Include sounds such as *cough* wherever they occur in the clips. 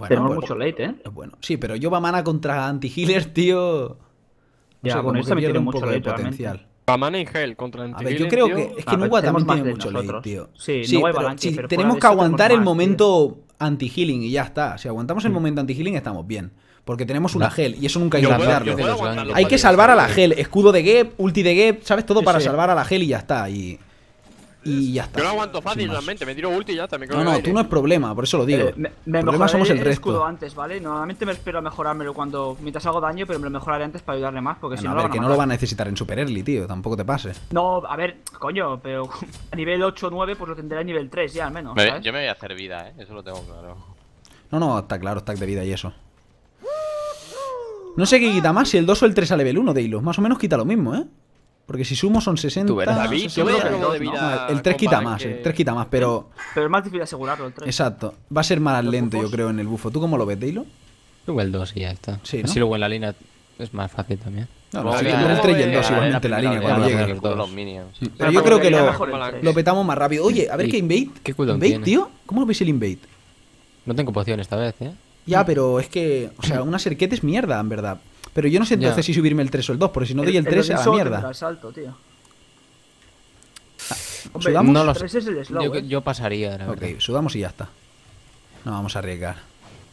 Bueno, Tenemos pues- mucho late, ¿eh? bueno. Sí, pero yo va mana contra anti-healers, tío. No Ya, sé, con pierde tiene un mucho poco de realmente. potencial. Pamana y Hell contra A ver, yo creo tío. que es que Nuwa también tiene mucho late, tío. Sí, si pero tenemos que eso aguantar el más, momento anti-healing y ya está. Si aguantamos el momento anti-healing estamos bien. Porque tenemos una gel y eso nunca hay que ganglios. Hay que salvar a la sí. gel, escudo de Gep, ulti de Gep, ¿sabes? Todo Sí, para sí. salvar a la gel y ya está. Y, y ya está. Yo lo aguanto fácil, realmente. Me tiro ulti y ya está. Me No, no, tú no es problema, por eso lo digo. Eh, me, me el problema somos el el escudo resto. antes, ¿vale? Normalmente me espero a mejorármelo cuando mientras hago daño, pero me lo mejoraré antes para ayudarle más, porque si Bueno, no a lo ver, que no lo van a necesitar en Super Early, tío. Tampoco te pases. No, a ver, coño, pero *laughs* a nivel 8 o 9 pues lo tendré a nivel 3 ya al menos, Me- ¿sabes? yo me voy a hacer vida, ¿eh? Eso lo tengo claro. No, no, está claro, stack de vida y eso. No sé qué quita más, si el 2 o el 3 a level 1 de hilo. Más o menos quita lo mismo, ¿eh? Porque si sumo son 60. Tú verás. David, yo 60, me tengo de no, vida. No, el 3 quita más, Balanque. el 3 quita más, pero. Pero es más difícil asegurarlo el 3. Exacto. Va a ser más ¿Los lento, yo creo, en el bufo. ¿Tú cómo lo ves, Deilo? Luego el 2 y ya está. Sí, ¿no? Así luego en la línea es más fácil también. No, Luego sí, el 3 y el luego 2 ya igualmente la línea cuando llegue. Pero yo creo que lo, petamos más rápido. Oye, a ver ¿Y qué invade. qué cooldown ¿Invade, tío? ¿Cómo lo veis el invade? No tengo poción esta vez, ¿eh? Ya, pero es que. O sea, una serquete es mierda, en verdad. Pero yo no sé Ya. entonces si subirme el 3 o el 2, porque si no doy el 3 a la mierda. El salto, tío. ¿Sudamos? No lo el sé. 3 es el slow, Yo, eh. yo pasaría, la Ok, verdad. sudamos y ya está. No vamos a arriesgar.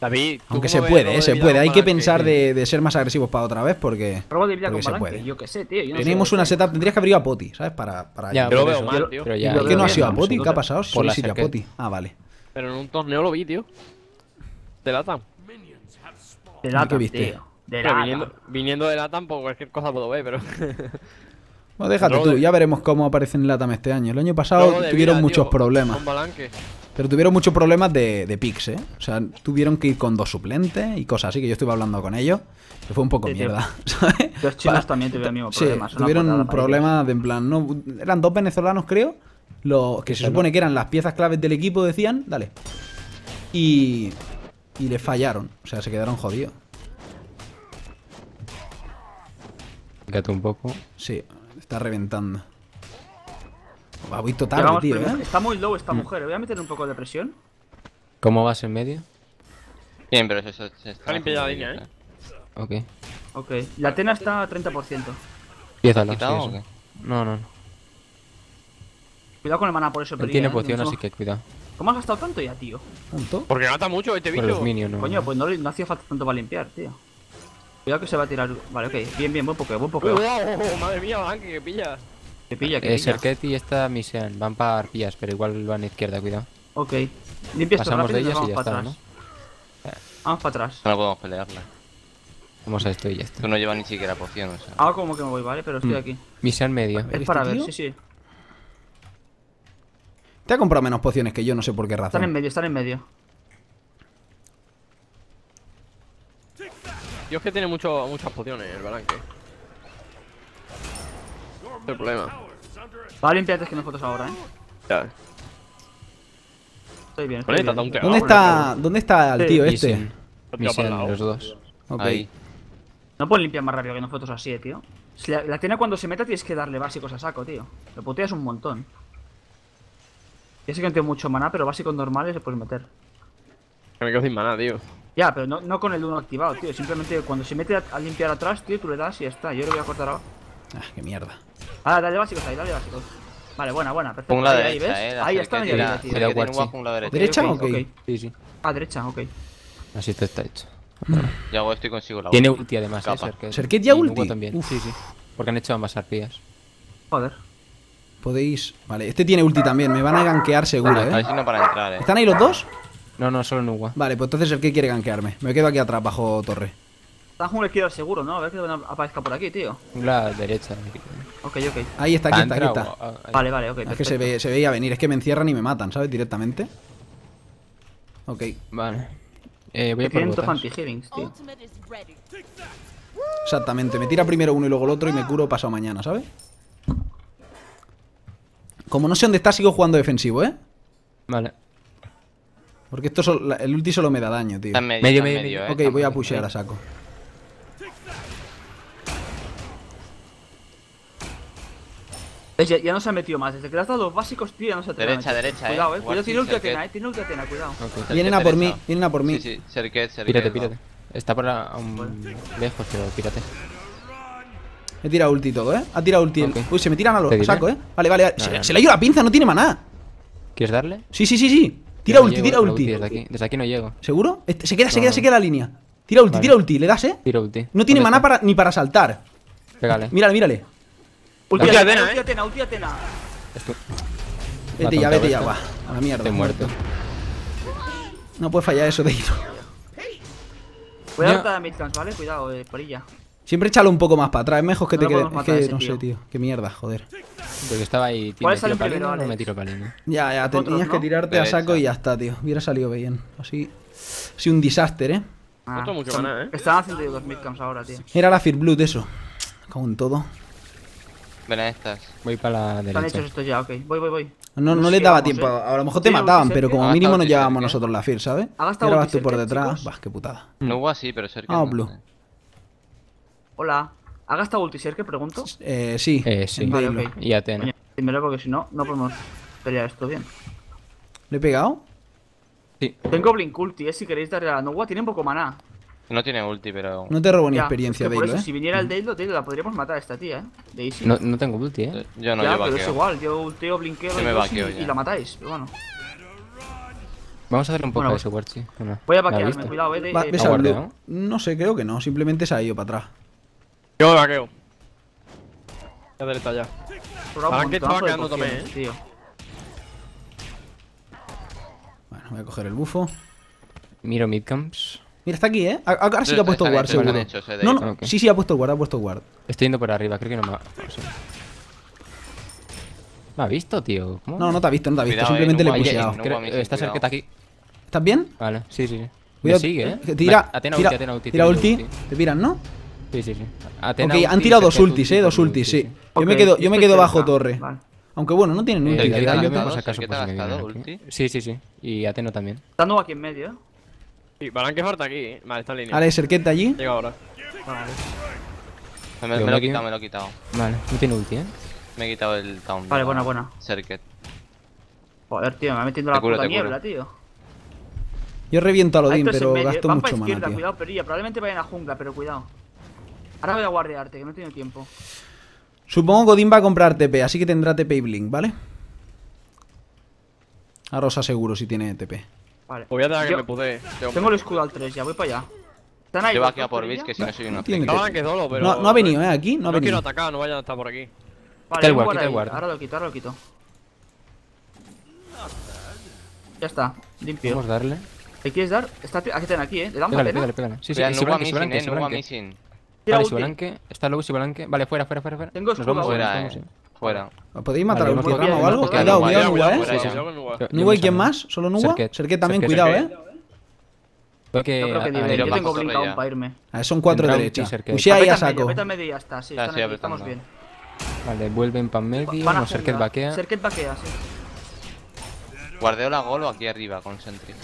David, ¿tú Aunque se puede, eh, se puede. Hay que pensar de, de ser más agresivos para otra vez porque. Robo de vida Porque con se puede. yo qué sé, tío. yo no sé Tenemos qué una setup, tendrías que haber ido a Poti, ¿sabes? Para. para Ya, Yo lo veo mal, tío. Pero ya. ¿Por qué no has ido a Poti? ¿Qué ha sé. pasado? Si sueles la ir a. Poti. Ah, vale. Pero en un torneo lo vi, tío. De Latam. De ¿Qué lata, viste? tío. De Pero lata. viniendo, viniendo de Latam, pues cualquier cosa puedo ver, pero. *laughs* Bueno, déjate Robo tú, de- ya veremos cómo aparecen en Latam este año. El año pasado tuvieron vida, muchos tío, problemas. Pero tuvieron muchos problemas de, de picks, ¿eh? O sea, tuvieron que ir con dos suplentes y cosas así, que yo estuve hablando con ellos. Que fue un poco Sí, tío. mierda, *laughs* ¿sabes? Los chinos también tuvieron el mismo Sí, problema. una tuvieron un problema de en plan, no, eran dos venezolanos creo, los que se supone que eran las piezas claves del equipo, decían, dale. Y, y le fallaron, o sea, se quedaron jodidos. Fíjate un poco. Sí, está reventando. Va tarde, Llegamos tío. ¿eh? Está muy low esta mujer. Voy a meter un poco de presión. ¿Cómo vas en medio? Bien, pero eso, eso- se está limpia ya la línea, bien, Ok. Ok. La Atena está a 30%. Piézalo, sí, quitado? No, no, no. Cuidado con el mana por eso. Pero tiene ¿eh? poción, así que cuidado. ¿Cómo has gastado tanto ya, tío? Punto. Porque mata mucho este bicho. los minions, no. Coño, pues no, le- no hacía falta tanto para limpiar, tío. Cuidado que se va a tirar. Vale, ok. Bien, bien, buen pokeo, buen pokeo. wow, madre mía, Balanque, que pilla. Que pilla, que Eh, pilla. Serket y esta Misean van para arpías, pero igual van a izquierda, cuidado. Ok. Limpia esto Pasamos rápido de ellas y vamos ya para está, atrás. ¿no? Vamos para atrás. No podemos pelearla. Vamos a esto y ya está. Tú no llevas ni siquiera poción, o sea. Hago como que me voy, ¿vale? Pero estoy Mm. aquí. Misean medio. Es ¿Este para ver, tío? sí, sí. Te ha comprado menos pociones que yo, no sé por qué Están en razón. medio, están en medio. Dios que tiene mucho, muchas pociones el Balanque. Ese es el problema. Va a limpiar antes que nosotros ahora, ¿eh? Ya. Estoy bien, estoy bien. ¿Dónde está, ¿Dónde está el tío este? los dos. Ok. Ahí. No pueden limpiar más rápido que nosotros así, eh, tío. Si la, la tiene cuando se meta tienes que darle básicos a saco, tío. Lo puteas un montón. Ya sé que no tiene mucho maná, pero básicos normales le puedes meter. Que me quedo sin maná, tío. Ya, pero no, no con el 1 activado, tío. Simplemente cuando se mete a, a limpiar atrás, tío, tú le das y ya está. Yo lo voy a cortar ahora. Ah, qué mierda. Ah, dale básicos ahí, dale básicos. Vale, buena, buena, perfecto. Jungla ahí, ahí, derecha, ¿ves? eh. ahí está, Mira, bien, tío. Tiene un derecha. ¿Derecha ok, o qué? ok. Sí, sí. Ah, derecha, ok. Así te está hecho. Yo hago esto y consigo la Tiene ulti. ulti además, eh, Capa. Serket. ¿Serket ya Y ulti? también. Uf. Sí, sí. Porque han hecho ambas arpías. Joder. Podéis. Vale, este tiene ulti también. Me van a gankear seguro, ¿eh? si no para entrar, eh. ¿Están ahí los dos? No, no, solo Nuwa. Vale, pues entonces el que quiere gankearme. Me quedo aquí atrás, bajo torre. Está jungla izquierda seguro, ¿no? A ver que aparezca por aquí, tío. La derecha. Ok, ok. Ahí está, aquí ¿Ha está, aquí está. Ah. Vale, vale, ok. Es que se, perfecto. ve, se veía venir, es que me encierran y me matan, ¿sabes? Directamente. Ok. Vale. Eh, voy a por tío. Ultimate is ready. Exactamente. Me tira primero uno y luego el otro y me curo pasado mañana, ¿sabes? Como no sé dónde está, sigo jugando defensivo, ¿eh? Vale. Porque esto solo- el ulti solo me da daño, tío. Está medio, Medio, medio, medio, medio. eh. Ok, voy a pushear a saco. Ya, ya no se ha metido más. Desde que le has dado los básicos, tío, ya no se atreve Derecha, derecha, eh. Cuidado, eh. Cuidado, tiene ulti. Atena, eh. Tiene ulti Atena, cuidado. Ok. Vienen a por mí, vienen a por mí. Sí, sí, cerquet, cerquet. Pírate, pírate. Está por la, lejos, pero pírate. He tirado ulti y todo, ¿eh? Ha tirado ulti. Uy, se me tiran a los saco, ¿eh? Vale, vale, vale. No, se, no, se no. le ha ido la pinza, no tiene maná. ¿Quieres darle? Sí, sí, sí, sí. Tira no ulti, llego tira con ulti. Desde aquí, desde aquí no llego. ¿Seguro? Este- se queda, se queda, se queda la línea. Tira ulti, Vale. tira ulti. ¿Le das, eh? Tiro ulti. No tiene ¿Dónde maná para, ni para saltar. Pégale. Mírale, mírale. Ulti Ulti Atena, Atena, ulti eh. Atena, ulti Atena. Esto- Vete ya, vete ya, va. A la mierda. Estoy muerto. No puede fallar eso de ir. Voy a Ya. darte a midcams, ¿vale? Cuidado, eh, porilla. Siempre échalo un poco más para atrás. Es mejor que No te quede. Es que no tío. sé, tío. Qué mierda, joder. Porque estaba ahí. tío, ¿Cuál ¿Me sale tiro para primero, línea o no me tiro línea? Ya, ya, tenías que ¿no? tirarte a Derecha. saco y ya está, tío. Hubiera salido bien. Así. Ha sido un desastre, ¿eh? Ah, mucho están- maná, eh. Están haciendo yo dos midcams ahora, tío. Era la Fear Blood, eso. Como en todo. Ven a estas. Voy para la Están hechos derecha. estos ya, ok. Voy, voy, voy. No, no les daba tiempo. eh. A lo mejor te mataban, pero cerca. como mínimo ulti llevábamos cerca. nosotros la Fear, ¿sabes? Ahora vas tú por cerca, detrás. Bah, qué putada. No hubo así, pero cerquet. Ah, no. Blue. Hola. ¿Ha gastado ulti que pregunto? Eh, sí. Eh, sí. Vale, Daylo. ok. Y Atena. Dímelo porque si no, no podemos pelear esto bien. ¿Le he pegado? Sí. Tengo Blink ulti, eh, si queréis darle a la Nogua. Tiene un poco maná. No tiene ulti, pero. No te robo ni Ya, experiencia, es que por Daylo, eso, ¿eh? si viniera el Daylo, Daylo la podríamos matar a esta tía, eh. De Easy. No, no tengo ulti, eh. Yo no, ya, yo pero es igual. Yo ulteo, blinkeo Yo y, me dos vaqueo y, ya. y la matáis. Pero bueno. Vamos a hacerle un poco Bueno, de support, sí. ¿o no? Voy a ¿La has vaquearme, cuidado, eh. de- Va, eh, ves ¿Ha al guardeado? Blue. No sé, creo que no. Simplemente se ha ido para atrás. Yo me vaqueo. Ya derecha ya. Ahora que estaba quedando también, tío. Bueno, voy a coger el bufo. Miro midcamps. Mira, está aquí, ¿eh? Ahora sí que ha puesto guard, seguro. eh, No, no. Sí, sí, ha puesto guard, ha puesto guard. Estoy yendo por arriba, creo que no me ha. no sé. ¿Me ha visto, tío? ¿Cómo? No, no te ha visto, no te ha visto. Cuidado, eh, Simplemente le he pusheado. no creo- está cerquita aquí. ¿Estás bien? Vale, sí, sí. Cuidado, Me sigue, eh. Tira, Atena tira, ulti, Atena ulti. tira ulti. Te piran, ¿no? Sí, sí, sí. Atena ok, han tirado dos ultis, eh. Dos ultis, ulti, sí. Yo me quedo, yo me quedo bajo torre. Vale. Aunque bueno, no tienen ulti. ¿Cerquet que ha ha? Sí, sí, sí. Y Ateno también. Dando aquí en medio, eh. Sí, Balanque falta aquí. eh. Vale, está en línea. Vale, Serquete allí. Llega ahora. Vale. Me, lo he quitado, me lo he quitado. Vale, no tiene ulti, eh. Me he quitado el town. Vale, buena, buena. Cerquet. Joder, tío, me va metiendo Te la curo, puta niebla, tío. Yo reviento a Lodin, pero gasto Van mucho mana, izquierda, tío. cuidado, perilla. Probablemente vayan a jungla, pero cuidado. Ahora voy a guardiarte, que no tengo tiempo. Supongo que Godín va a comprar TP, así que tendrá TP y Blink, ¿vale? Ahora os aseguro si tiene TP. Vale. Voy a tener que Yo me pude. Tengo el escudo al 3 ya, voy para allá. ¿Están ahí? Yo los vaqueo dos, por que si no soy Tiene solo, pero. No, no ha venido, ¿eh? Aquí no ha No quiero venido. atacar, no vayan a estar por aquí. Vale, Quita el guard, el guard. Ahora lo quito, ahora lo quito. Ya está, limpio. Vamos a darle. ¿Le quieres dar? Está aquí, ten aquí, eh. Le damos Pégale, pégale, pégale. Sí, sí, no missing, eh, no missing. Tira Vale, si ulti. blanque. Está low, si blanque. Vale, fuera, fuera, fuera. fuera. Tengo Nos escudo Fuera, vamos, eh. sí. Fuera. ¿Podéis matar Vale, a hemos Ulti copiado, Rama o algo? Cuidado, cuidado, Nuba, ¿eh? fuera, Sí, sí. Nuba. Y quién más? ¿Solo Nuba? Serquet. También, cuidado. ¿eh? Creo que. Yo creo que ah, nivel. Yo tengo Torre blink aún ya. para irme. Ah, son cuatro derechas. Ahí Vete a saco. Vete medio y ya está. Sí, están aquí, estamos bien. Vale, vuelven para medio. Van a jungla. vaquea. Serket vaquea, sí. Guardeo la gol o aquí arriba con Sentry.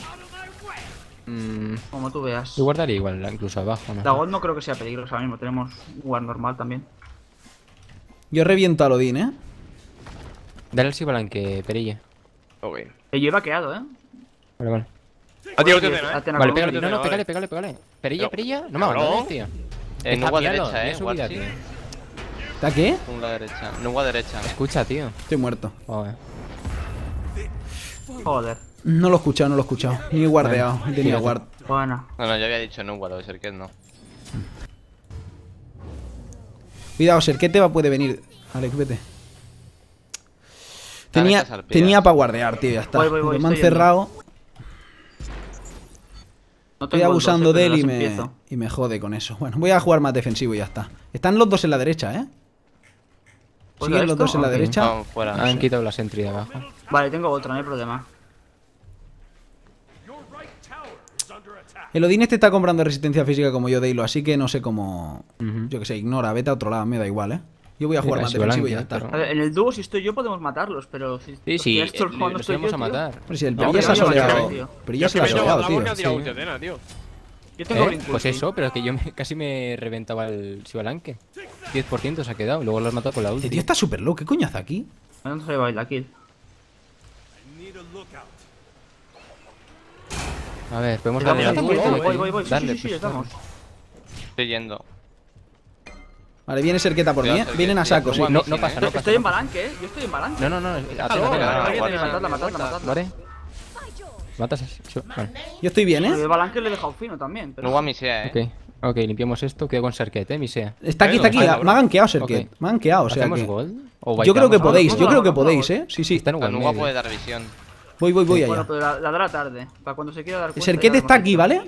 Mm, Como tú veas. Yo guardaría igual, incluso abajo. ¿no? La gold no creo que sea peligrosa ahora mismo. Tenemos guard normal también. Yo reviento a Lodin, ¿eh? Dale al Sibalanque, perilla. Ok. Eh, yo he vaqueado, eh. Vale, vale. Ha tirado Sí, Tetena, eh. Atena Vale, pégale. No, no, vale. pégale, pégale, pégale. Perilla, perilla. No me abandones, tío. Eh, Está Nuba píalo, derecha, eh. subida, tío. ¿Está qué? Nuba derecha. Derecha. Escucha, tío. Estoy muerto. Joder. Joder. No lo he escuchado, no lo he escuchado. Ni he guardeado, ni tenía guard. Bueno. No, no, yo había dicho lo de Serquet no. Cuidado, Serquete va puede venir. Alex, vete. Tenía, tenía para guardear, tío, ya está. Voy, voy, me han cerrado. No Estoy abusando de él y me, y me jode con eso. Bueno, voy a jugar más defensivo y ya está. Están los dos en la derecha, ¿eh? ¿Puedo ¿Siguen los dos en la derecha? Fuera. Han quitado la sentry de abajo. Vale, tengo otra, no hay problema. El Odín este está comprando resistencia física como yo, Deilo, así que no sé cómo... Yo que sé, ignora, vete a otro lado, me da igual, ¿eh? Yo voy a Sí, jugar a más defensivo y ya está. pero- A ver, en el dúo, si estoy yo, podemos matarlos, pero si. Sí, sí, eh, jugando los estoy yo, a tío. matar. Pero si el No, se ha soleado. Pero ya se ha soleado, tío. Sí. Yo tengo ¿Eh? Pues eso, pero que yo me- casi me reventaba el Sibalanque. 10% se ha quedado, luego lo has matado con la Este ulti. tío está súper low. ¿Qué coño hace aquí? ¿Dónde se lleva la kill? A ver, podemos darle a ulti, voy, voy, voy, voy. Sí, Darle, sí, sí, pues, estamos. Estoy yendo. Vale, viene Serqueta por mí, ¿eh? Vienen a saco, sí. No, no pasa, no Estoy, pasa. estoy en balanque, ¿eh? Yo estoy en balanque. No, no, no, matadla, matadla, matadla. ¿Vale? ¿Matas a Vale. Yo estoy bien, El ¿eh? balanque le he dejado fino también. Pero... No mi sea, eh. Ok, ok, limpiamos esto, quedo con Serket, eh, mi sea. Está aquí, está aquí. Me ha gankeado Serket. Ok. Me ha gankeado, o sea ¿Hacemos que... gold? ¿O Yo creo que podéis, yo a creo que a podéis. ¿eh? Sí, sí. Está en medio. puede dar visión. Voy, voy, voy Bueno, allá. pero la, la dará tarde. Para cuando se quiera dar cuenta. Serquete ya está aquí. ¿vale?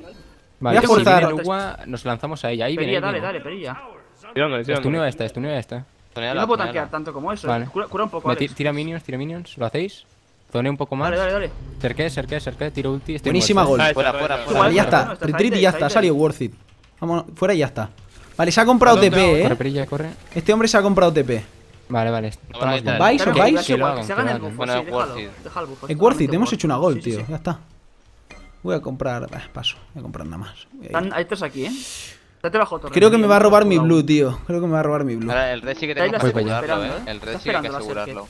Vale, a si forzar. viene nos lanzamos a ella. Ahí viene. Perilla, ahí dale, viene. dale, perilla. Estuneo a esta, estuneo a esta. Yo no puedo tanquear tanto como eso. Vale. Cura, cura un poco, Alex. tira minions, tira minions, ¿lo hacéis? Zone un poco más. Dale, dale, dale. Cerqué, cerqué, cerqué, tiro ulti. estoy Buenísima muerto, gol. Fuera, fuera, fuera. Vale, ya está. Retreat y ya está. Salió worth it. Vamos, fuera y ya está. Vale, se ha comprado ¿Dónde TP, Corre, ¿eh? perilla, corre. Este hombre se ha comprado TP. Vale, vale. ¿Vais vais? hagan. bufo, Bueno, déjalo, worth it. hemos hecho una it. gol, Sí, sí, tío. Ya está. Voy a comprar. bah, paso, voy a comprar nada más. Hay tres aquí, ¿eh? Creo que me va a robar mi Cuidado. blue, tío. Creo que me va a robar mi blue. Ahora el red sí que la que asegurarlo, eh. ¿eh? El red sí que hay que asegurarlo.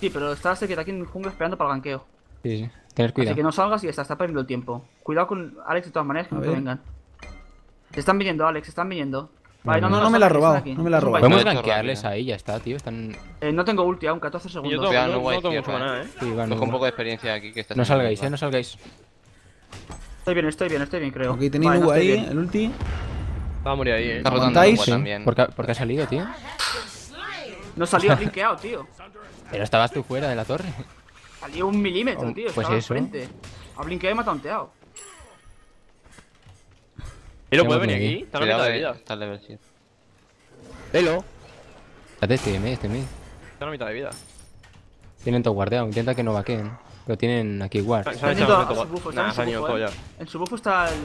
Sí, pero está Serquete aquí en jungla esperando para el ganqueo. Sí, sí. Tener Así que cuidado. no salgas y ya está, está perdiendo el tiempo. Cuidado con Alex de todas maneras, que A no te vengan. Se están viniendo, Alex, se están viniendo. Vale, no, no me la ha robado, no me la ha robado. Podemos rápido. ahí, ya está, tío. Están. Eh, no tengo ulti aún, 14 Y yo segundos. tengo, no, no no voy tengo mucho maná, eh. Sí, Cojo un poco de experiencia aquí que está No salgáis, eh, no salgáis. Estoy bien, estoy bien, estoy bien, creo. Ok, tenéis Vale, no ahí, bien. el ulti. Va a morir ahí, eh. Está rotando ¿Aguantáis? Sí. también. ¿Por qué, por qué ha salido, tío? No salió blinkeado, tío. Pero estabas tú fuera de la torre. Salió un milímetro, Oh, tío. pues eso. Ha blinkeado y me ha taunteado. ¿Y lo Tengo puede que venir ir. aquí? Está a la mitad de que vida. está el level 7. Velo. Date este mid, este mid. Está a la mitad de vida. Tienen todo guardeado, intenta que no vaqueen. Lo tienen aquí guard. Se han echado a en su eh. En su bufo está el...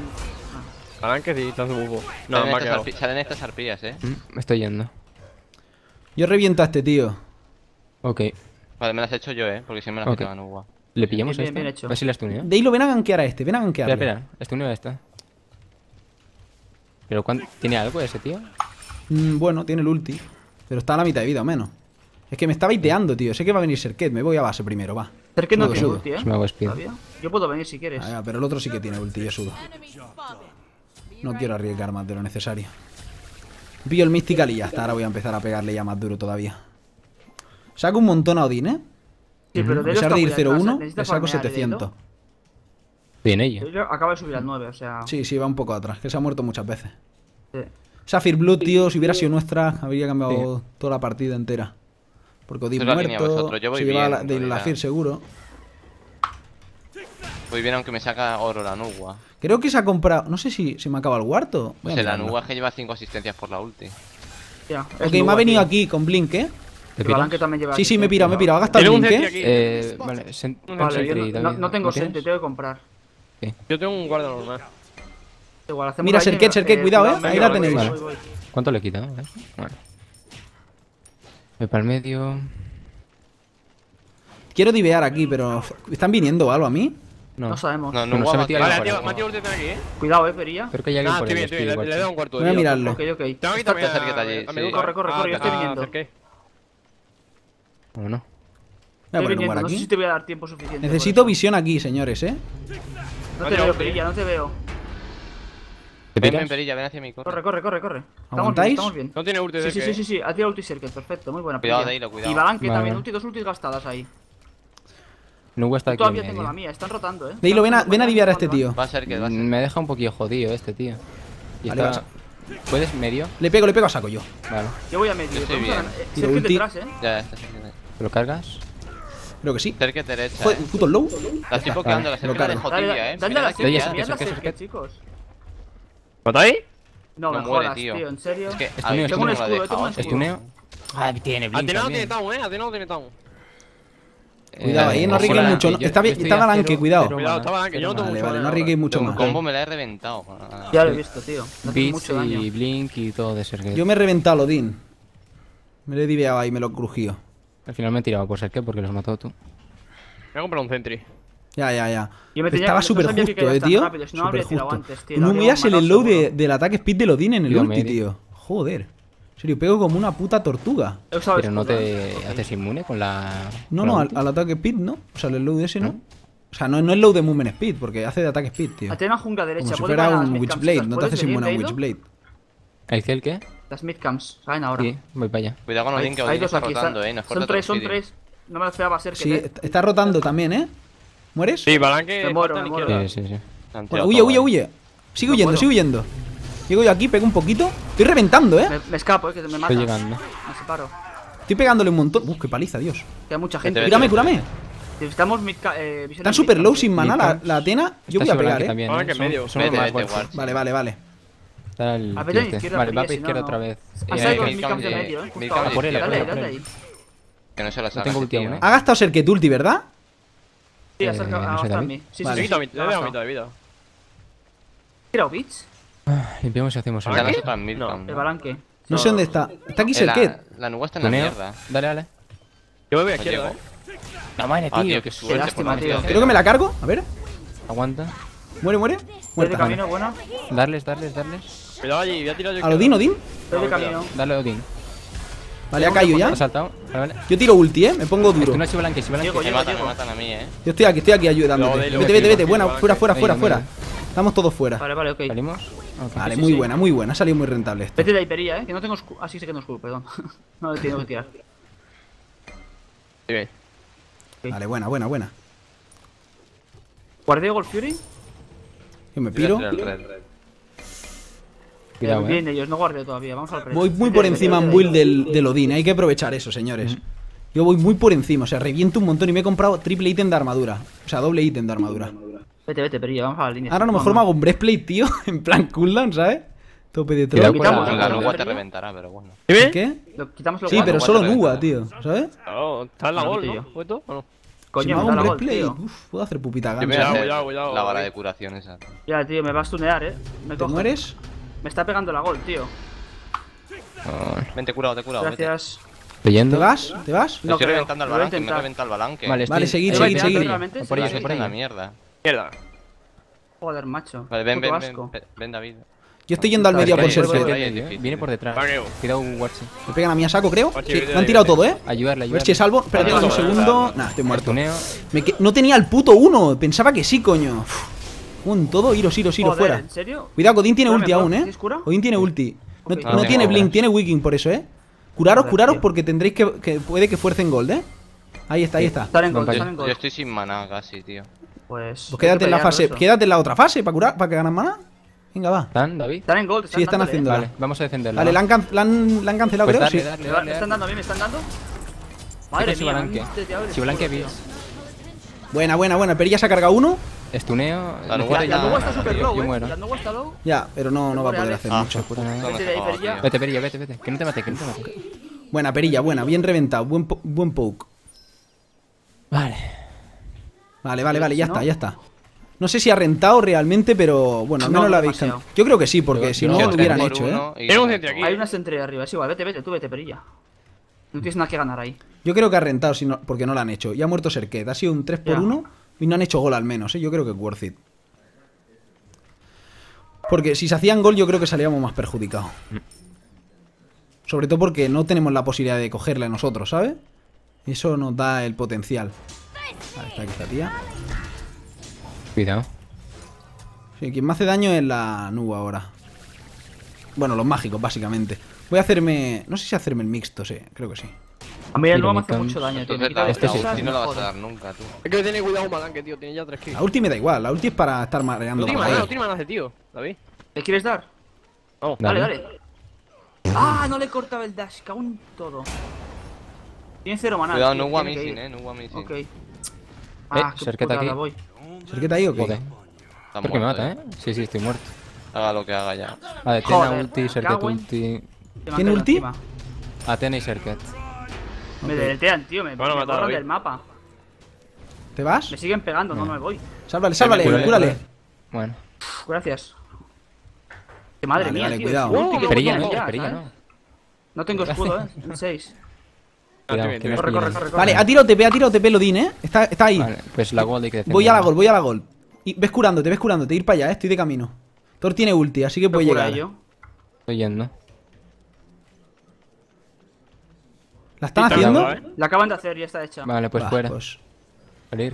Arranques y están su bufo. No, Salen me ha Salen estas arpías, eh. Mm, me estoy yendo. Yo reviento a este tío. Ok. Vale, me las he hecho yo, eh. Porque si me las Ok. quitaba Nuba. ¿Le pillamos Bien, a bien, hecho. A ver si la estuneo. Deilo, ven a gankear a este, ven a Espera, gankearle. espera. Estuneo a esta. ¿Pero cuánto, tiene algo ese tío? Mm, bueno, tiene el ulti. Pero está a la mitad de vida o menos. Es que me está baiteando, tío. Sé que va a venir Serket. Me voy a base primero, va. Serket no tiene ulti, ¿eh? Pues yo puedo venir si quieres. Ah, pero el otro sí que tiene ulti, yo sudo. No quiero arriesgar más de lo necesario. Pillo el Mystical y ya está. Ahora voy a empezar a pegarle ya más duro todavía. Saco un montón a Odin, ¿eh? Sí, pero de A pesar de ir 0-1, ¿eh? le saco 700. Estoy en ella. Yo acaba de subir al 9, o sea. Sí, sí, va un poco atrás, que se ha muerto muchas veces. Sí. Sapphire Blue, tío, si hubiera sido nuestra, habría cambiado toda la partida entera. Porque Odin muerto, Yo voy bien, de la Fir seguro. Voy bien aunque me saca oro la Nugua. Creo que se ha comprado... No sé si se me acaba el huerto. Pues la Nugua es que lleva 5 asistencias por la ulti. Ya, ok, me ha venido aquí con Blink, ¿eh? ¿Te también lleva sí, sí, me he pirado, me he pirado. Ha gastado Blink, ¿eh? eh vale, vale no, no, tengo sente, tengo que comprar. Yo tengo un guarda normal. Igual, Mira, Serket, Serket, cuidado, eh, me ahí la tenéis. voy, voy, voy. ¿Cuánto le quita? Vale. Vale. Voy para el medio. Quiero divear aquí, pero. ¿Están viniendo algo a mí? No. No sabemos. No, Bueno, Nuba se ha metido Vale, Vale, tío, vale. Mateo Urte está aquí, eh. Cuidado, eh, perilla. Creo que hay alguien Ah, por estoy bien, estoy bien. igual, Le he dado un cuarto Voy a mirarlo. Ok, ok. Tengo aquí Está también. cerquita a- allí, a sí. Medusa. Corre, corre, corre, yo estoy Ah, viniendo. acerqué. ¿O no? Voy a poner un guard no sé aquí. si te voy a dar tiempo suficiente. Necesito visión aquí, señores, ¿eh? No te veo, perilla, no te veo. ¿Te Ven, ven, Perilla, ven hacia mí. corre. Corre, corre, corre. Estamos bien, estamos bien. No tiene urte Sí, de sí, que- sí, sí, sí. Ha tirado ulti circuit, perfecto, muy buena. Cuidado, perilla. Deilo, cuidado. Y Balanque Vale, también, ulti, dos ultis gastadas ahí. Nubo está aquí en todavía tengo la mía, están rotando, eh. Deilo, ven a, ven a divear a este ¿dónde tío. Va a ser que va a ser. Me deja un poquillo jodido este tío. Y Vale, está... ¿Puedes medio? Le pego, le pego a saco yo. Vale. Yo voy a medio. Yo estoy bien. Eh, ulti. detrás, eh. Ya, está. ¿Te lo cargas? Creo que sí. Cerca derecha. Joder, eh. puto low. La estoy pokeando, la cerca Dale, tibia, eh. dale, la ya. chicos. ¿Matáis? No, No me muere, jodas, tío. en serio. Es que Estuneo, a ver, Tengo un ¿cómo lo ha escudo, tengo un escudo. Ah, tiene blink Atenado también. tiene town, eh. Atenado tiene town. Cuidado ahí, no Eh, arriesguéis mucho. Está, bien- está Balanque, cuidado. Cuidado, mana. estaba que yo no tengo mucho vale, no arriesguéis mucho Un más. combo me la he reventado. Ya lo he visto, tío. Beats y blink y todo de Sergio. Yo me he reventado Odin. Me lo he diveado ahí, me lo he crujido. Al final me he tirado por Sergio porque los mató tú. Me voy a comprar un Sentry. Ya, ya, ya. Yo me tenía Estaba que- no súper que justo, caías eh, tío. rápido, si no justo. antes, tío, ¿Cómo lo habría miras el matado slow de, del ataque speed del Odin en el ulti, medio. tío? Joder. En serio, pego como una puta tortuga. He Pero no te ¿eh? haces inmune con la. No, con no, la al, al ataque speed no. O sea, el slow de ese no. O sea, no, no es low de movement speed, porque hace de ataque speed, tío. Atena jungla derecha. Como si ¿puedes fuera un Witchblade, no te ¿Puedes haces inmune a un? Witchblade. ¿El qué? Las midcamps, salen ahora. Sí, voy para allá. Cuidado con Hay, Odin, que hay Odin dos está aquí. rotando, eh. Nos son tres, son tres. No me lo esperaba ser que Sí, te- está rotando también, ¿eh? ¿Mueres? Sí, Balanque. Me muero, me muero. Sí, sí, sí. Han Bueno, tirado huye, huye, eh. huye. Sigue No huyendo, puedo. sigue huyendo. Llego yo aquí, pego un poquito. Estoy reventando, ¿eh? Me, me escapo, eh, que me mata. Estoy llegando. Me separo. Estoy pegándole un montón. Uf, qué paliza, Dios. Que hay mucha gente. vete, Cúrame, vete. cúrame. Necesitamos midca, eh, Están midcamp, low sin maná la, la Atena. Yo voy a pegar, ¿eh? también, Ahora que ¿eh? Vale, vale, vale. Está el A ver, en este. izquierda, Vale, va para si no, izquierda no. otra vez. Has Eh, eh, midcamps de eh, medio, eh. Ahora. de por él, Dale dale ahí. Que no se No haga tengo ulti aún, ¿eh? Ha gastado Serket ulti, ¿verdad? Sí, Eh, no sé, hasta David. mí. Sí, sí, Le sí. le he dado mitad de vida. ¿Tirado bits? Limpiamos y hacemos el otras midcamp. El balanque. No sé dónde está. Está aquí Eh, la, Serket. la nube está en la mierda. Dale, dale. Yo me voy a No izquierda, eh. La madre, Ah, tío. que qué lástima, la tío. izquierda. Creo que me la cargo. A ver. Aguanta. Muere, muere. Muerta. camino, bueno. Darles, darles, darles. Cuidado allí, voy a tirar yo. ¿Al Odin, Odin? Estoy camino. Dale, Odin. Vale, ha caído ya. Ha saltado. Vale, vale. Yo tiro ulti, ¿eh? Me pongo duro. Esto no es Siblanque. Llego, Me llego, matan, me matan a mí, eh. Yo estoy aquí, estoy aquí ayudándote. Vete, vete, vete. lo Buena, fuera, fuera, fuera, fuera. Estamos todos fuera. Vale, vale, ok. ¿Salimos? Vale, sí, muy sí. buena, muy buena. Ha salido muy rentable esto. Vete de la hipería, eh. Que no tengo escudo. Ah, sí, sé que no escudo, perdón. *laughs* no le tengo que tirar. Sí, bien. Vale, buena, buena, buena. Guardé Gold Fury. Yo me a piro. Cuidado, Eh, eh. Bien, ellos no guardé todavía. Vamos al precio. Voy muy por encima en build del, del Odin. Hay que aprovechar eso, señores. Yo voy muy por encima. O sea, reviento un montón y me he comprado triple ítem de armadura. O sea, doble ítem de armadura. Vete, vete, perilla. Vamos a la línea. Ahora a lo mejor me hago un breastplate, tío. *laughs* En plan cooldown, ¿sabes? Tope de con quitamos, la- La te reventará, pero bueno. ¿Qué? Lo quitamos lo Sí, pero solo. Nua, tío. ¿Sabes? Claro, está en la gol, tío. ¿no? ¿Puesto o no? Si Coño, me me hago un uf, puedo hacer pupita Yo me voy gansa. a Cuidado, hacer cuidado, cuidado, la bala eh. de curación esa. Ya, tío, me vas a tunear, eh. Me ¿Te cojo. mueres? Me está pegando la gol, tío. Vente curado, te curado. vete. Gracias. ¿Te vas? ¿Te vas? No Estoy creo, reventando al lo voy a balanque, me he intentar. reventado al balanque. Vale, Vale, seguid, seguid, seguid. realmente, Voy por ellos, voy por en la ellos. mierda. Mierda. Joder, macho. Vale, ven, Puto ven, ven, asco. ven, ven, David. Yo estoy yendo al Vale, medio a por ser. Viene, eh, Viene por detrás. Vaqueo. Cuidado, Watson. Me pegan a mí a saco, creo. Sí, me han tirado todo, ¿eh? Ayudarle, A ver ayudarle. si es salvo. Espérate Vale, un vale, segundo. vale. Nah, estoy muerto. Tuneo. Me que- No tenía el puto uno. Pensaba que sí, coño. Uf. Un todo, iros, iros, iros, Joder, fuera. ¿en serio? Cuidado, Odin tiene ulti aún, ¿eh? Odin tiene ulti. No, Ok. no No tiene blink, tiene wicking por eso, ¿eh? Curaros, curaros porque tendréis que, que puede que fuercen gold, ¿eh? Ahí está, ahí está. Están en gol, Vale. están en Yo gol. estoy sin maná casi, tío. Pues. Pues quédate en la fase, quédate en la otra fase para curar, para que ganan mana. Venga, va. ¿Están, David? Están en gol, Sí, están dándole, haciendo. Vale, vamos a defenderlo. Vale, la han, can- la han- la han cancelado, Pues creo. darle, Sí. darle, darle, están dando a mí, me están dando. Madre mía, tío. Beats. Buena, buena, buena. Perilla se ha cargado uno. Estuneo. La Nugua está super low, yo eh. muero. Yandugu está low. Ya, pero no, no va a poder hacer Ah, mucho. ¿dónde Vete Perilla. Vete, Perilla, vete, vete. Que no te mate, que no te mate. Buena, Perilla, buena. Bien reventado. Buen, po- buen poke. Vale. Vale, vale, vale, ya está, ya está. No sé si ha rentado realmente, pero bueno, al No, menos no la habéis demasiado. can- Yo creo que sí, porque Yo- si no lo hubieran hecho, ¿eh? uno y- Tengo centro aquí. Hay una entre arriba, es igual, vete, vete, tú vete, perilla. No tienes nada que ganar ahí. Yo creo que ha rentado si no- porque no lo han hecho. Ya ha muerto Serket. Ha sido un 3 por Ya. 1 y no han hecho gol al menos, ¿eh? Yo creo que es worth it. Porque si se hacían gol, yo creo que salíamos más perjudicados. Sobre todo porque no tenemos la posibilidad de cogerla nosotros, ¿sabes? Eso nos da el potencial. Vale, está aquí esta tía. Cuidado. Sí, quien me hace daño es la nube ahora. Bueno, los mágicos, básicamente. Voy a hacerme. No sé si hacerme el mixto, sí, creo que sí. A mí el nuevo me hace mucho daño, tío. Me Entonces quita la, Este sí. la ulti me no la vas a dar nunca, tú. Es que tiene cuidado un Malanque, tío. Tiene ya tres kills. La ulti me da igual, la ulti es para estar No mareando tiene ahí. no tiene maná ese tío, David. ¿Le quieres dar? Vamos. Dale, Dale. dale. Ah, no le cortaba el dash, cago en todo. Tiene cero maná. Cuidado, tío, no tiene que missing, eh, no missing. Ok. Ah, qué cerqueta aquí. voy. ¿Serket ahí o qué? Porque me mata, ¿eh? Sí, sí, estoy muerto. Haga lo que haga ya. Vale, Joder, ulti, en- ulti. Me ¿Tiene ulti? Atena y Serket. Me deletean, tío, me, bueno, me del mapa. ¿Te vas? Me siguen pegando, no, no me voy. Sálvale, sálvale, cúrale. Bueno. Gracias. Que madre mía, vale. Cuidado. No, perilla, no, no. Tengo escudo, eh. Un 6. *laughs* Corre, corre, corre, corre, Vale, a tiro TP, a tiro TP, Lodin, eh. Está, está ahí. Pues la gold. Voy a la gol, voy a la gol. Y ves curándote, ves curándote, ir para allá. Eh, estoy de camino. Thor tiene ulti, así que puedo llegar. Yo? Estoy yendo. ¿La están haciendo? ¿eh? La acaban de hacer, ya está hecha. Vale, pues fuera. Pues.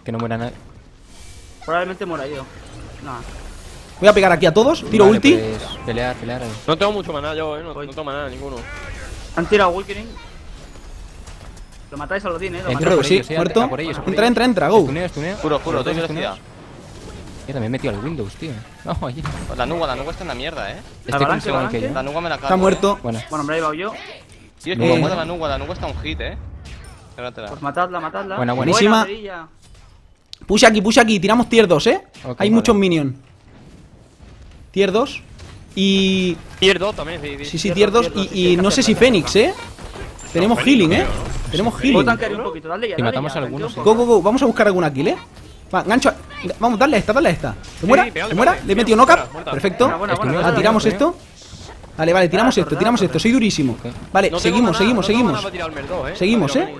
Que no muera nadie. Probablemente muera yo. Nah. Voy a pegar aquí a todos, tiro vale, ulti. Pues, pelear, pelear. Ahí. No tengo mucho maná yo, eh. No, no tengo maná ninguno. Han tirado Wilkering. Lo matáis a los din, eh. Entra, eh, sí, muerto. Entra, entra, entra, go. Estuneo, estuneo. Juro, juro, tengo velocidad. Yo también he metido al Windows, tío. No, allí. Pues la nuba, la nuba está en la mierda, eh. Este la nuba me la cago, Está muerto. Bueno. bueno, me la he llevado yo. Tío, es que me la nugua, la nugua está un hit, eh. Espératela. Pues matadla, matadla. Buena, buenísima. Buena, Push aquí, push aquí, tiramos tier 2, ¿eh? Okay, Hay vale. muchos minions. Tier 2 y... Tier 2 también, sí. Sí, sí, tier 2 y, y no sé si ¿eh? Fénix, ¿eh? No, Tenemos Fénix, healing, ¿eh? No, Tenemos sí, healing. Un poquito, dale ya, si matamos ya, a algunos... Go, go, go, vamos a buscar algún kill, ¿eh? Va, gancho... A... Vamos, dale a esta, dale a esta. ¿Te muera? ¿Te muera? Le he metido knockup. Perfecto. Ah, tiramos esto. Vale, vale, tiramos esto, tiramos esto. Soy durísimo. Vale, seguimos, seguimos, seguimos. Seguimos, ¿eh?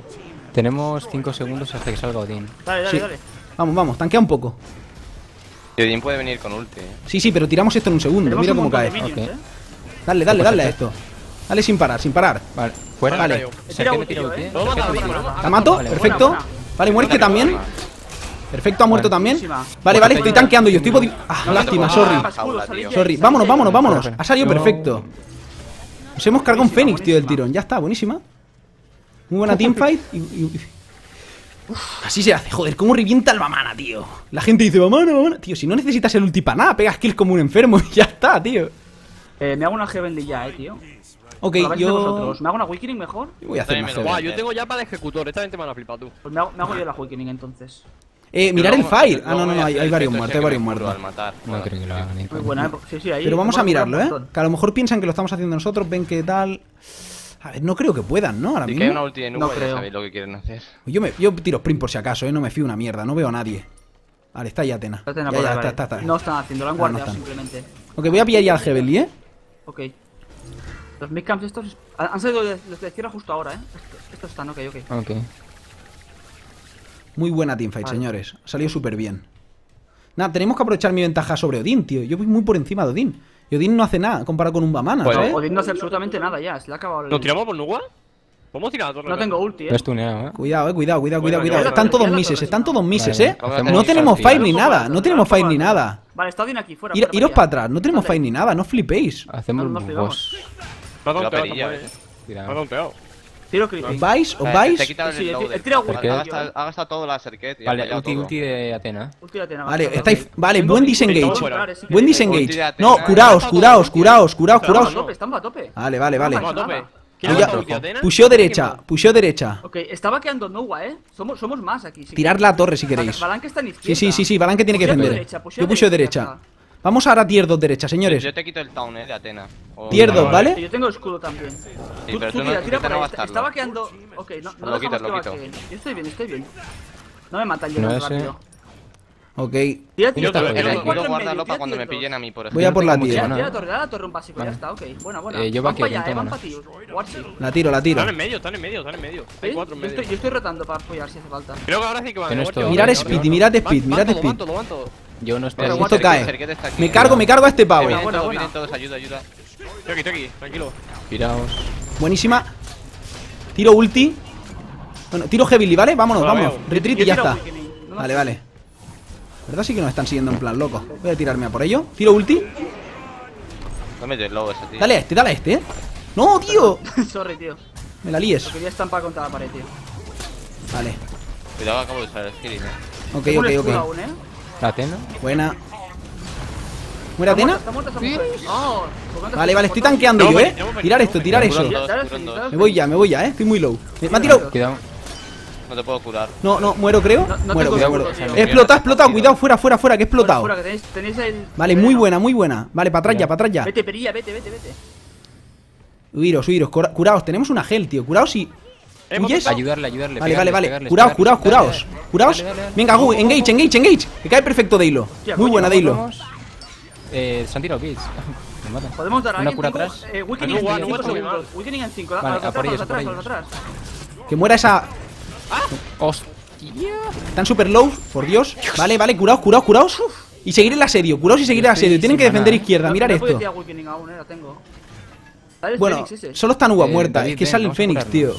Tenemos 5 segundos hasta que salga Odin. Dale, dale, dale. Vamos, vamos, tanquea un poco. Y Odin puede venir con ulti. ¿eh? Sí, sí, pero tiramos esto en un segundo. Mira cómo cae. Dale, dale, pues dale a esto. Dale sin parar, sin parar. Vale, fuera. Vale. ¿La ¿eh? mato? Perfecto. Vale, muerte también. Perfecto, ha muerto también. Vale, vale, estoy tanqueando yo. Estoy podi... Ah, lástima, sorry. Sorry. Vámonos, vámonos, vámonos. Ha salido perfecto. Nos hemos cargado un Fénix, tío, del tirón. Ya está, buenísima. Muy buena teamfight. Y, así se hace. Joder, cómo revienta el Mamana, tío. La gente dice, Mamana, Mamana. Tío, si no necesitas el ulti para nada, pegas kills como un enfermo y ya está, tío. Eh, me hago una Heavenly ya, eh, tío. Ok, yo... ¿Me hago una Awakening mejor? Yo tengo ya para el ejecutor, esta gente me van a flipar, tú. Pues me hago, me hago yo la Awakening, entonces. Eh, mirar el file Ah, no, no, no, hay, varios muertos, hay varios muertos. No creo que lo hagan. Sí, sí, ahí Pero vamos a mirarlo, ¿eh? Que a lo mejor piensan que lo estamos haciendo nosotros, ven que tal... A ver, no creo que puedan, ¿no? Ahora mismo. Una ulti de nube, no creo. sabéis lo que quieren hacer. Yo, me, yo tiro sprint por si acaso, ¿eh? No me fío una mierda, no veo a nadie. Vale, está ya Atena. Ya, ya, está, está, está. No están haciéndolo, han ah, guardado simplemente. Ok, voy a pillar ya al Hebeli, ¿eh? Ok. Los midcamps estos han salido de, de la izquierda justo ahora, ¿eh? Estos están, ok, ok. Ok. Muy buena teamfight, vale. señores. Salió súper bien. Nada, tenemos que aprovechar mi ventaja sobre Odín, tío. Yo voy muy por encima de Odín. Y Odín no hace nada comparado con un Bamana, pues, ¿sabes? Odín no hace absolutamente nada ya, se le ha acabado el... ¿Nos tiramos por Nuwa? ¿Podemos tirar a? No tengo ulti, eh. Tuneado, eh. eh. Cuidado, cuidado, cuidado, cuidado. Están todos mises, están todos mises, eh. No tenemos fight ni nada, no tenemos fight ni nada. Vale, está Odín aquí, fuera. Ir, iros para atrás, no tenemos fight ni nada, no flipéis. Hacemos un boss. Me ha tonteado. Tiro ¿Vais? ¿Os vais? Sí, el todo la. Vale, ulti, de Atena. Ulti de Atena. Vale, estáis. Vale, buen disengage. Buen disengage. No, curaos, curaos, curaos, curaos, curaos. Estamos a tope. Vale, vale, vale. Estamos a derecha, puseo derecha. Ok, estaba quedando Nowa, eh. Somos, somos más aquí. Si Tirad la torre si queréis. Balanque. Sí, sí, sí, sí, Balanque tiene que defender. Yo puseo derecha. Vamos ahora a tier 2 derecha, señores. Yo te quito el town, eh, de Atena. O... Tier 2, ¿vale? Yo tengo escudo también. Sí, tú, pero tú, tú no, tira, tira para no ahí. Estaba quedando. Ok, no, no lo quito, lo quito. Yo estoy bien, estoy bien. No me matan yo no tan rápido. Ok. Tira, tira, tira, tira, quiero guardarlo para cuando me pillen a mí, por ejemplo. Voy a por la tira. Tira la torre, da la torre un básico, ya está, ok. Buena, buena. Eh, yo van para allá, eh, van. La tiro, la tiro. Están en medio, están en medio, están en medio. Hay cuatro en medio. Yo estoy rotando para apoyar si hace falta. Creo que ahora sí que van a Mirad Speed, mirad Speed, mirad Speed. Yo no estoy Pero Esto cae. Aquí, me cargo, me cargo a este pavo. Bueno, bueno, bueno. todos, ayuda, ayuda. Estoy aquí, estoy aquí, tranquilo. Tiraos. Buenísima. Tiro ulti. Bueno, tiro heavily, ¿vale? Vámonos, Hola, vamos. Veo. Retreat y ya está. No vale, vale. ¿Verdad? Sí que nos están siguiendo en plan loco. Voy a tirarme a por ello. Tiro ulti. No me des lobo ese, tío. Dale a este, dale a este, eh. ¡No, tío! *laughs* Sorry, tío. Me la líes. Lo quería estampar contra la pared, tío. Vale. Cuidado, acabo de usar el skill, eh. Ok, ok, ok. Aún, eh? ¿La Atena? Buena. ¿Muere Atena? Vale, vale, estoy tanqueando yo, eh. Tirar esto, tirar eso. Me voy ya, me voy ya, eh. Estoy muy low. Me, ha tirado. Cuidado. No te puedo curar. No, no, muero, creo. muero, muero. Explota, explota, cuidado, fuera, fuera, fuera, que he explotado. Vale, muy buena, muy buena. Vale, para atrás ya, para atrás. Vete, perilla, vete, vete, vete. Huiros, huiros, curaos. Tenemos una gel, tío. Curaos y ¿Huyes? Ayudarle, ayudarle. Vale, vale, vale. Curaos, curaos, curaos. Curaos. Venga, Gu, engage, engage, engage. Que cae perfecto de hilo. Muy buena de hilo. Eh, Santino, Kids. *laughs* Podemos dar Una cura atrás. Weakening en 5. atrás, Que muera esa. Hostia. Están super low, por Dios. Vale, vale, curaos, curaos, curaos. Y seguir el asedio, curaos y seguir el asedio. Tienen que defender izquierda, mirar esto. Bueno, solo está Nuba muerta. Es que sale el Fénix, tío.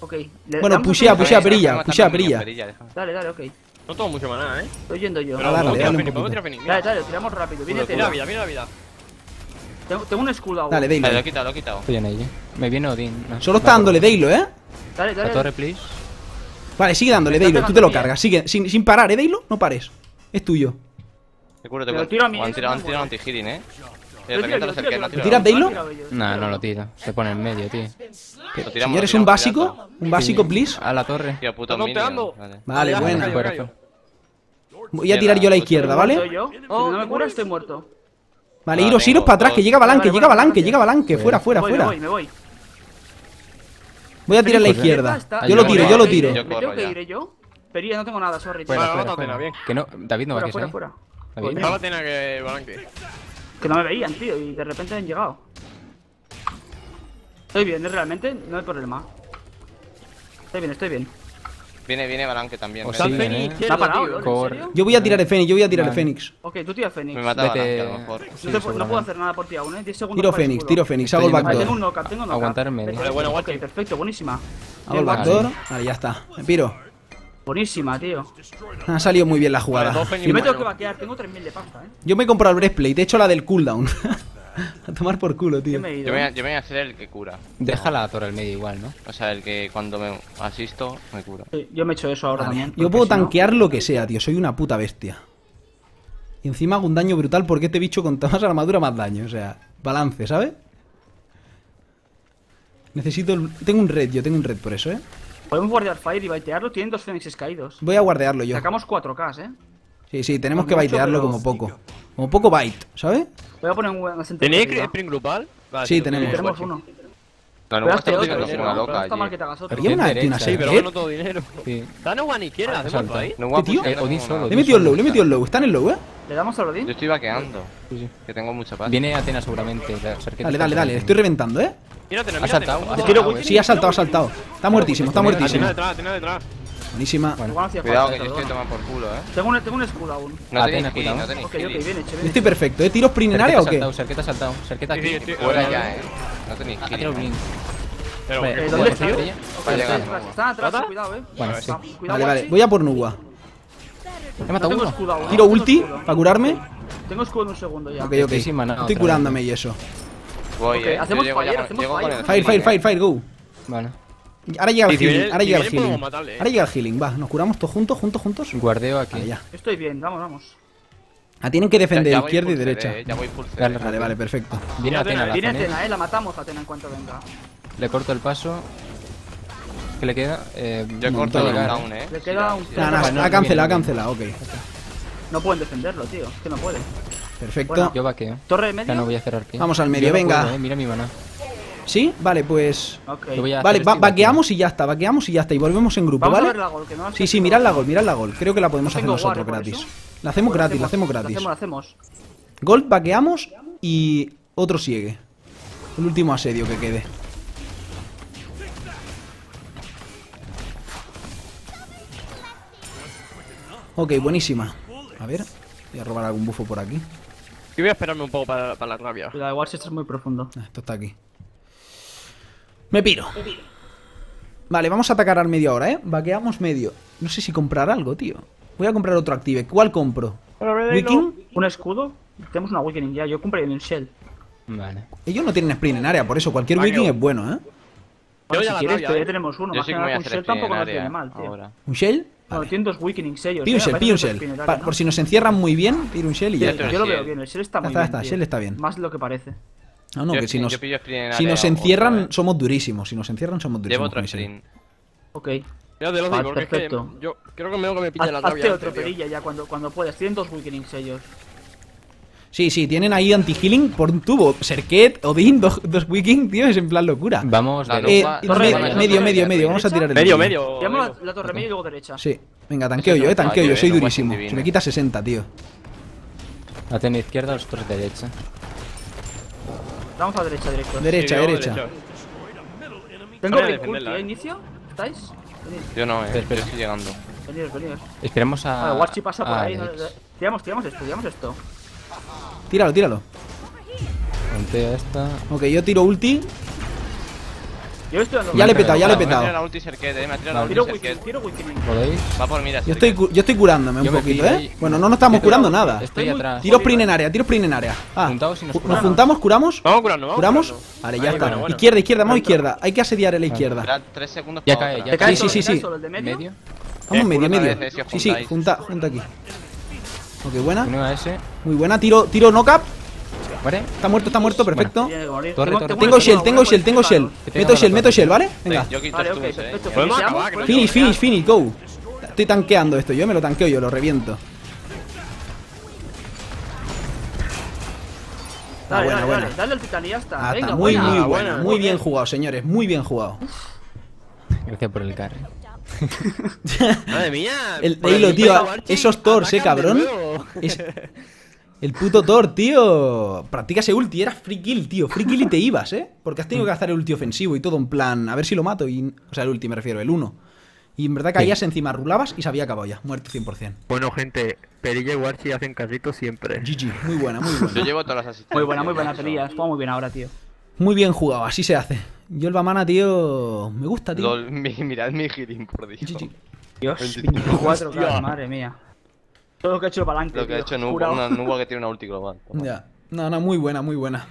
Ok. Le bueno, pushea, pushea perilla, pushea perilla. Dale, dale, ok. No tomo mucho maná, eh. Estoy yendo yo. Pero, dale, dale, un. Dale, dale, tiramos rápido. Viene Mira este la vida, mira la vida. Tengo, un escudo ahora. Dale, Dale, lo he quitado, lo he quitado. Estoy en ello. Me viene Odin. Solo está dándole, Deilo, eh. Dale, dale. La torre, please. Vale, sigue dándole, Deilo. Tú te lo cargas. Sigue, sin, parar, eh, Deilo. No pares. Es tuyo. Te curo, te curo. Han tirado ¿eh? anti-healing, eh. ¿Tiras de? No, no lo tira. Se pone en medio, tío. Si eres un básico, un básico, please. A la torre. Vale, bueno. Callo, callo. Voy a tirar yo a la izquierda, ¿vale? No estoy muerto. Vale, iros, iros para atrás, que llega Balanque, llega Balanque, llega Balanque. Fuera, fuera, fuera. Me voy, me voy. Voy a tirar a la izquierda. Yo lo tiro, yo lo tiro. Tengo que ir yo? No tengo nada, sorry. Bueno, bien. Que no, David no va a quedar. Fuera, fuera. Que Balanque. Que no me veían, tío, y de repente han llegado. Estoy bien, ¿eh? realmente no hay problema. Estoy bien, estoy bien. Viene, viene Balanque también. Pues ¿eh? O parado, Yo voy a tirar el Fénix, yo voy a tirar el Fénix. Ok, tú tiras Fénix. Me mata Vete... a lo mejor. No, puedo, hacer nada por ti aún, eh. 10 segundos. Tiro Fénix, tiro Fénix, hago el backdoor. Vale, tengo un knockout, tengo un knockout. Aguantarme. Vale, bueno, okay, perfecto, buenísima. Hago el backdoor. Vale, ya está. Me piro. Buenísima, tío. Ha salido muy bien la jugada. Yo me tengo que vaquear, tengo 3000 de pasta, ¿eh? Yo me he comprado el breastplate, he hecho la del cooldown. *laughs* a tomar por culo, tío. Yo me, ido, yo, ¿eh? voy a hacer el que cura. Deja la torre al medio igual, ¿no? O sea, el que cuando me asisto, me cura. Yo me echo eso ahora también. Yo puedo tanquear lo que sea, tío. Soy una puta bestia. Y encima hago un daño brutal porque este bicho con más *laughs* armadura más daño. O sea, balance, ¿sabes? Necesito el... Tengo un red, yo tengo un red por eso, ¿eh? Podemos guardar Fire y baitearlo. Tienen dos Fénixes caídos. Voy a guardearlo yo. Sacamos 4K, ¿eh? Sí, sí, tenemos que baitearlo como poco. Como poco bite, ¿sabes? Voy a poner un ¿Tenéis Creeping Grupal? Sí, tenemos. Tenemos uno. Pero este está todo dinero. No. No? Odin en el low, eh? damos a Odin? Yo estoy vaqueando. Sí, sí. Que tengo mucha paz. Viene Atena seguramente. Dale, dale, dale. Estoy reventando, eh. Ha saltado. Tiro eh. Sí, ha saltado, ha saltado. Está muertísimo, está muertísimo. detrás, detrás. Buenísima. Bueno, cuidado que tienes que tomar por culo, eh. Tengo un, tengo un escudo aún. No ah, tenéis cuidado. No Estoy perfecto, ¿eh? ¿Tiros priminaria o qué? Cerqueta ha saltado, cerqueta aquí. Fuera ya, eh. No tenéis que. Pero, ¿Dónde está? Para llegar. Están atrás, cuidado, eh. Vale, vale. Eh. Voy a por Nuwa. He matado uno. Tiro eh. ulti para curarme. Tengo escudo en un segundo ya. Ok, ok. Estoy curándome y eso. Voy. Eh. Hacemos llego, fire, hacemos fire, fire, fire, fire, go. Vale. Ahora llega el healing, ahora llega el healing. Eh. Ahora llega el healing, va, nos curamos todos juntos, juntos, juntos. Guardeo aquí. Estoy bien, vamos, vamos. Ah, tienen que defender izquierda y derecha. Eh, ya voy vale, vale, vale, perfecto. Viene Atena, la Viene Atena, eh, la matamos Atena en cuanto venga. Le corto el paso. ¿Qué le queda? Eh, Yo corto el down, eh. Le queda un... Ah, ha cancelado, ha cancelado, ok. No pueden defenderlo, tío, es que no pueden. Perfecto. Yo vaqueo. Torre de medio. Ya no voy a cerrar. Vamos al medio, venga. Eh, mira mi ¿Sí? Vale, pues. Vale, va este vaqueamos y ya está, vaqueamos y ya está. Y volvemos en grupo, ¿vale? A la gol, no sí, sí, mirad la gol, mirad la gol. Creo que la podemos hacer nosotros gratis. La hacemos gratis, la hacemos gratis. La hacemos, hacemos. Gold, vaqueamos y otro sigue. El último asedio que quede. Ok, buenísima. A ver, voy a robar algún bufo por aquí. Yo voy a esperarme un poco para, para la rabia. Cuidado, igual si estás muy profundo. Ah, esto está aquí. Me piro. Vale, vamos a atacar al medio ahora, ¿eh? Vaqueamos medio. No sé si comprar algo, tío. Voy a comprar otro active. ¿Cuál compro? ¿Un escudo? Tenemos una Wiking ya. Yo compré un Shell. Vale. Ellos no tienen sprint en área, por eso cualquier Wiking es bueno, ¿eh? Bueno, si ya ¿eh? tenemos uno. Yo Más sí que nada, un Shell tampoco nos viene mal, tío. ¿Un Shell? Vale. 900 Weakening sellos. Pirunshell, eh, Pirunshell. Por si nos encierran muy bien, Pirunshell y ya. Yo, lo veo bien, el Shell está muy está, bien. Shell está bien. Más de lo que parece. Ah, no, no, que si nos, si nos encierran, somos durísimos. Si nos encierran, somos durísimos. Llevo otro Ok. Ya te lo digo, perfecto. Yo creo que me, veo que me pilla la rabia. Hazte otro perilla ya cuando, cuando puedas. Tienen dos Weakening sellos. Sí, sí, tienen ahí anti-healing por un tubo. Serket, Odin, dos, dos Wiking, tío, es en plan locura. Vamos, la eh, eh medio, medio, medio, vamos a tirar el. Medio, medio. Llamo la torre, medio y luego derecha. Sí, venga, tanqueo yo, eh, tanqueo yo, soy durísimo. Se me quita 60, tío. La tengo izquierda, los otros derecha. Vamos a derecha, directo. Derecha, sí, derecha. Tengo el culti, eh. ¿eh, ¿Inicio? ¿Estáis? Yo no, eh. Espera, estoy llegando. Venid, venid. Esperemos a. Vale, Warchi pasa por ahí. Tiramos, tiramos esto, tiramos esto. Tíralo, tíralo. Montea esta. Ok, yo tiro ulti. Yo estoy dando. Ya le he petado, ya le he Me ha tirado petado. la ulti Serket, eh. Me ha tirado la Vale. Tiro ulti tiro. Va por mira, Yo estoy, yo estoy curándome un poquito, ¿eh? ahí. Bueno, no nos estamos curando nada. Estoy atrás. Tiros print en área, tiros print en área. Ah, nos juntamos, curamos. Vamos curando, vamos ¿Curamos? curando. Vale, ya está. bueno, bueno. Izquierda, izquierda, vamos a izquierda. Hay que asediar a la izquierda. 3 segundos Ya para cae, ya ¿Te cae Sí, sí, sí. medio? Vamos Eh, medio, medio. Sí, sí, junta, junta aquí. Ok, buena. Muy buena. Tiro, tiro no cap. ¿Muere? Está muerto, está muerto, perfecto. Torre, Tengo- torre. tengo shell, tengo shell, tengo shell. Meto shell, meto shell, ¿vale? Venga. yo quito Vale, ok, stuns, eh. perfecto. Podemos Finisheamos, acabar, que no pues. Finish, finish, finish, go. Estoy tanqueando esto, yo me lo tanqueo yo, lo reviento. Dale, buena, dale, buena. dale, dale al titán y ya está. Ah, Venga, muy, buena. muy buena, buena. buena. Muy bien jugado, señores. Muy bien jugado. Gracias por el carry. *laughs* Madre mía. El aquí tío, esos Thors, eh, cabrón. Es- *laughs* el puto Thor, tío. Practica ese ulti, era free kill, tío. Free kill y te ibas, ¿eh? Porque has tenido que hacer el ulti ofensivo y todo en plan, a ver si lo mato. Y, o sea, el ulti me refiero, el 1. Y en verdad caías encima, rulabas y se había acabado ya. Muerto 100%. Bueno, gente, Perilla y Warchi hacen carrito siempre. GG, muy buena, muy *laughs* Yo buena. llevo todas las asistencias. Muy buena, muy buena Eso. pelilla. Juega muy bien ahora, tío. Muy bien jugado, así se hace. Yo el Bamana, tío, me gusta, tío. Lol, *laughs* mi- mirad mi healing, por Dios. Dios, 25. 24 Hostia. k madre mía. Todo lo que ha hecho el palanque. Lo que ha tío, hecho Nubo, jurado. una *laughs* Nubo que tiene una ulti global. Ya. No, no, muy buena, muy buena.